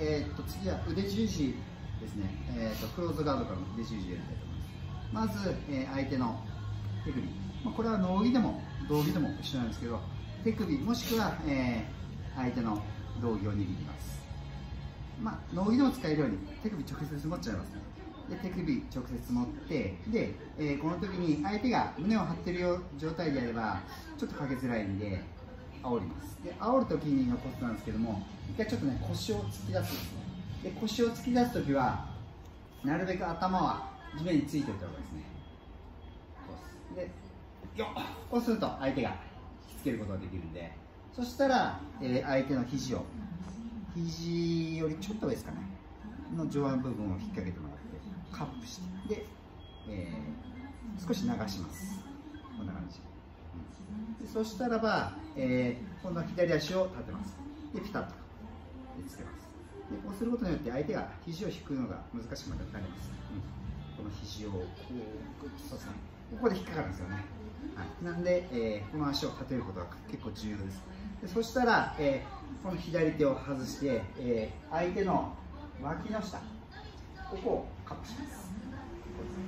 えー、っと次は腕十字ですね、えー、とクローズガードからの腕十字をやりたいと思います。まず、えー、相手の手首、まあ、これは脳着でも道着でも一緒なんですけど手首もしくは、え、相手の道着を握ります。まあ脳着でも使えるように手首直接持っちゃいますね。で手首直接持ってで、えー、この時に相手が胸を張ってるよ状態であればちょっとかけづらいんで煽ります。で煽る時にのコツなんですけども一回ちょっとね腰を突き出すんですね。で腰を突き出す時はなるべく頭は地面についておいた方がいいですね。でよこうすると相手が引きつけることができるんで。そしたら、えー、相手の肘を肘よりちょっと上ですかね。の上腕部分を引っ掛けてもらってカップしてで、えー、少し流します。こんな感じ、うん、でそしたらば、えー、今度は左足を立てます。でピタッとつけます。でこうすることによって相手が肘を引くのが難しくなります、うん、この肘をこうグッとさせここで引っかかるんですよね、はい、なんで、えー、この足を立てることが結構重要です。でそしたら、えー、この左手を外して、えー、相手の脇の下ここをカップします。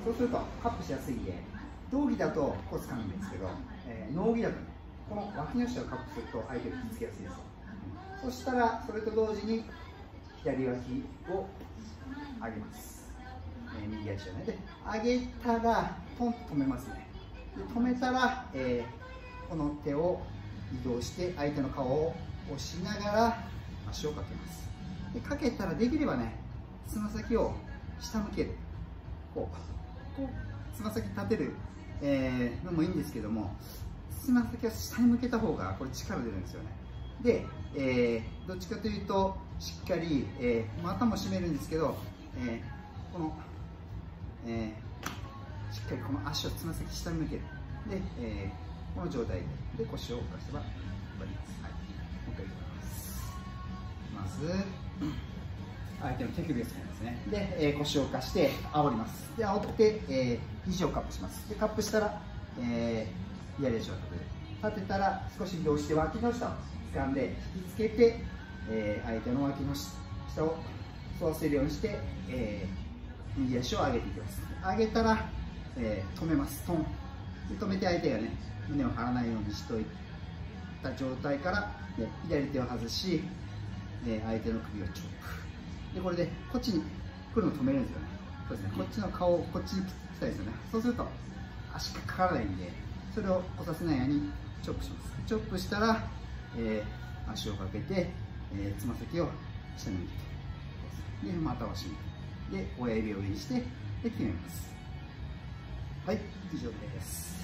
そうするとカップしやすいんで道着だとこう掴むんですけど、えー、脳着だとねこの脇の下をカップすると相手を引きつけやす。いですそしたらそれと同時に左脇を上げます、えー、右足をねで上げたらポンと止めますね。で止めたら、えー、この手を移動して相手の顔を押しながら足をかけます。でかけたらできればねつま先を下向ける。こうこうつま先立てる、えー、のもいいんですけどもつま先は下に向けた方がこれ力出るんですよね。で、えー、どっちかというとしっかり、えー、股も締めるんですけど、えー、この、えー、しっかりこの足をつま先下に向ける。で、えー、この状態でで腰を浮かせば終わります、はい、もう一回いきます。まず相手の手首を使いますね。で、えー、腰を浮かして煽ります。で煽って、えー、肘をカップします。でカップしたら、えー、左足を立てる立てたら少し移動して脇の下を掴んで引きつけて、えー、相手の脇の下を沿わせるようにして、えー、右足を上げていきます。上げたら、えー、止めます。トンで止めて相手がね胸を張らないようにしといた状態から、ね、左手を外し、え相手の首をチョップ。でこれでこっちに来るの止めるんですよね。そうですね。こっちの顔をこっちに来たいですよね。そうすると足がかからないんで。それを押させないようにチョップします。チョップしたら、えー、足をかけてえー、つま先を下に向けて。で股を締めてで親指を上にしてで決めます。はい以上です。